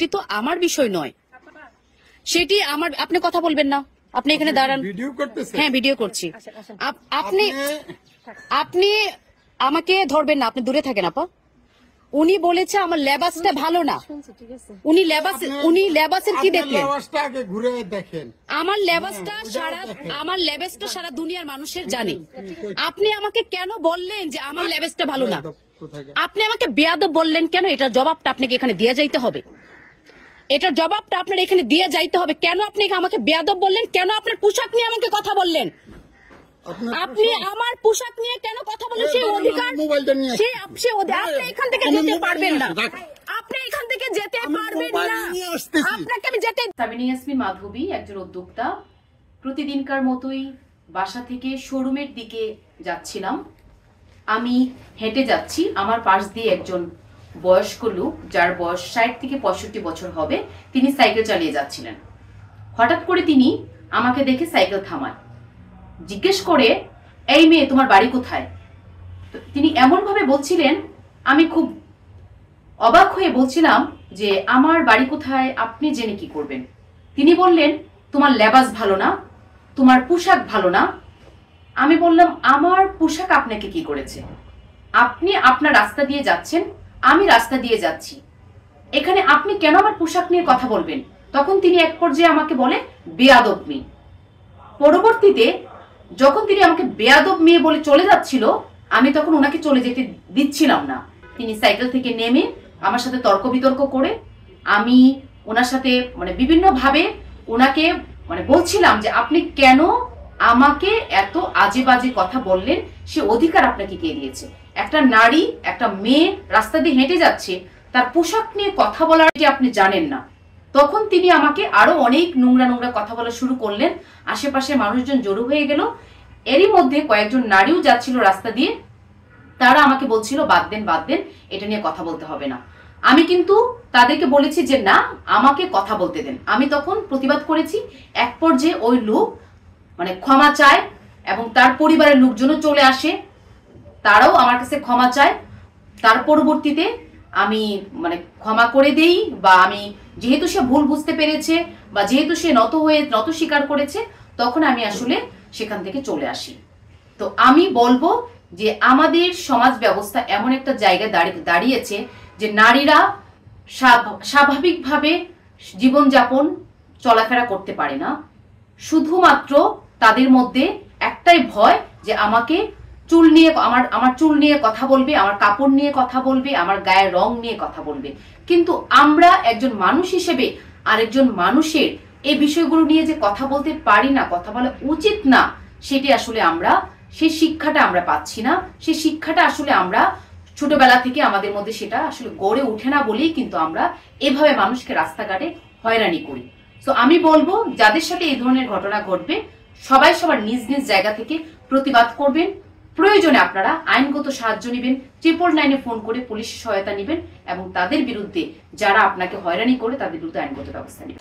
সেটি তো আমার বিষয় নয়। সেটি আমার আপনি কথা বলবেন না। আপনি এখানে দাঁড়ান। হ্যাঁ ভিডিও করছি। আপনি আপনি আমাকে ধরবেন না আপনি দূরে থাকেন আপা। উনি বলেছে আমার লেবাসটা ভালো না। উনি লেবাস উনি লেবাসের কি দেখলেন? ঘুরে দেখেন। আমার লেবাসটা সারা আমার লেবাসটা সারা দুনিয়ার মানুষের জানে। আপনি আমাকে কেন বললেন যে আমার লেবাসটা ভালো না? আপনি আমাকে বেয়াদব বললেন কেন? এটার জবাবটা আপনাকে এখানে দিয়ে যাইতে হবে। এটার জবাবটা আপনার এখানে দিয়ে যাইতে হবে। কেন আপনি আমাকে বেয়াদব বললেন? কেন আপনার পোশাক নিয়ে আমাকে কথা বললেন? আপনি আমার পোশাক নিয়ে কেন কথা বলেন সেই অধিকার সেই আপনি এখান থেকে যেতে পারবেন না। আপনি এখান থেকে যেতে পারবেন না। আপনাকে আমি যেতে সাবিনা ইয়াসমিন মাধবী একজন উদ্যোক্তা। প্রতিদিনকার মতোই বাসা থেকে শোরুমের দিকে যাচ্ছিলাম। আমি হেঁটে যাচ্ছি। আমার পাশ দিয়ে একজন বয়স্ক লোক যার বয়স ষাট থেকে পঁয়ষট্টি বছর হবে, তিনি সাইকেল চালিয়ে যাচ্ছিলেন। হঠাৎ করে তিনি আমাকে দেখে সাইকেল থামায়। জিজ্ঞেস করে, এই মেয়ে, তোমার বাড়ি কোথায়? তিনি এমন ভাবে বলছিলেন, আমি খুব অবাক হয়ে বলছিলাম যে, আমার বাড়ি কোথায়? আপনি জেনে কি করবেন? তিনি বললেন, তোমার লেবাস ভালো না, তোমার পোশাক ভালো না। আমি বললাম, আমার পোশাক আপনাকে কি করেছে? আপনি আপনার রাস্তা দিয়ে যাচ্ছেন আমি রাস্তা দিয়ে যাচ্ছি। এখানে আপনি কেন আমার পোশাক নিয়ে কথা বলবেন? তখন তিনি এক পর্যায়ে আমাকে বলে, বেয়াদব মেয়ে। পরবর্তীতে যখন তিনি আমাকে বেয়াদব মেয়ে বলে চলে যাচ্ছিল, আমি তখন ওনাকে চলে যেতে দিচ্ছিলাম না। তিনি সাইকেল থেকে নেমে আমার সাথে তর্ক বিতর্ক করে, আমি ওনার সাথে মানে বিভিন্নভাবে ওনাকে মানে বলছিলাম যে, আপনি কেন আমাকে এত আজে বাজে কথা বললেন, সে অধিকার আপনাকে কে দিয়েছে? একটা নারী, একটা মেয়ে রাস্তা দিয়ে হেঁটে যাচ্ছে, তার পোশাক নিয়ে কথা বলার যে আপনি জানেন না। তখন তিনি আমাকে আরও অনেক নোংরা নোংরা কথা বলা শুরু করলেন। আশেপাশে মানুষজন জড়ো হয়ে গেল। এরই মধ্যে কয়েকজন নারীও যাচ্ছিল রাস্তা দিয়ে। তারা আমাকে বলছিল, বাদ দেন বাদ দেন, এটা নিয়ে কথা বলতে হবে না। আমি কিন্তু তাদেরকে বলেছি যে, না, আমাকে কথা বলতে দেন। আমি তখন প্রতিবাদ করেছি, এক পর্যায়ে ওই লোক মানে ক্ষমা চায় এবং তার পরিবারের লোকজনও চলে আসে, তারাও আমার কাছে ক্ষমা চায়। তার পরবর্তীতে আমি মানে ক্ষমা করে দেই বা আমি যেহেতু সে ভুল বুঝতে পেরেছে বা যেহেতু সে নত হয়ে, নত স্বীকার করেছে, তখন আমি আসলে সেখান থেকে চলে আসি। তো আমি বলব যে আমাদের সমাজ ব্যবস্থা এমন একটা জায়গায় দাঁড়িয়ে দাঁড়িয়েছে যে নারীরা স্বাভাবিকভাবে জীবনযাপন, চলাফেরা করতে পারে না। শুধুমাত্র তাদের মধ্যে একটাই ভয় যে আমাকে চুল নিয়ে আমার আমার চুল নিয়ে কথা বলবে, আমার কাপড় নিয়ে কথা বলবে, আমার গায়ের রং নিয়ে কথা বলবে। কিন্তু আমরা একজন মানুষ হিসেবে আরেকজন মানুষের এই বিষয়গুলো নিয়ে যে কথা বলতে পারি না, কথা বলা উচিত না, সেটি আসলে আমরা সেই শিক্ষাটা আমরা পাচ্ছি না। সেই শিক্ষাটা আসলে আমরা ছোটবেলা থেকে আমাদের মধ্যে সেটা আসলে গড়ে ওঠে না বলেই কিন্তু আমরা এভাবে মানুষকে রাস্তাঘাটে হয়রানি করি। তো আমি বলব, যাদের সাথে এই ধরনের ঘটনা ঘটবে সবাই সবার নিজ নিজ জায়গা থেকে প্রতিবাদ করবেন। প্রয়োজনে আপনারা আইনগত সাহায্য নেবেন ট্রিপল নাইনে ফোন করে পুলিশ সহায়তা নেবেন এবং তাদের বিরুদ্ধে যারা আপনাকে হয়রানি করে তাদের বিরুদ্ধে আইনগত ব্যবস্থা নেবেন।